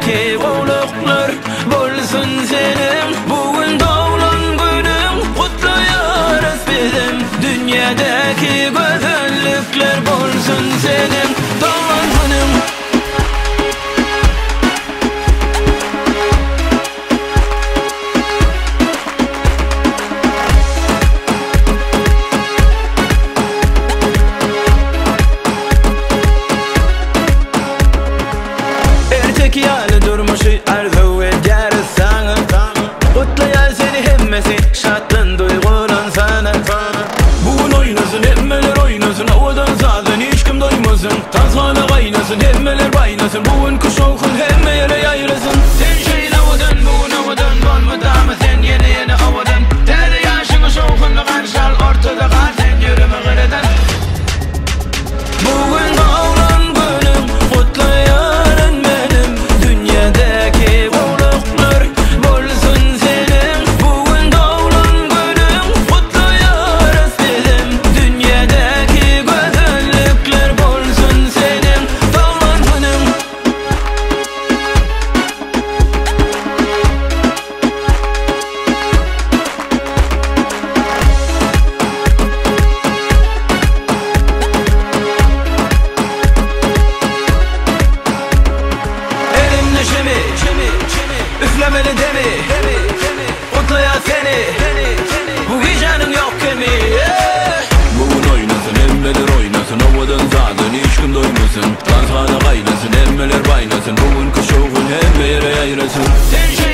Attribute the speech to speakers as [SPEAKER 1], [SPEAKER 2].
[SPEAKER 1] Belki oğluklar bulsun senin. Bugün doğulan günün kutluyoruz bizim. Dünyadaki güzellikler bulsun senin. Doğ tek yerde durmuşu erve öyle demi Mutluya seni. Bu vicdanın yok demi Bugün oynasın emmeler oynasın Ovadan zaten hiç gün doymasın. Lan sana kaynasın emmeler kaynasın Bugün kış oğun hem yere yayrasın Sen şey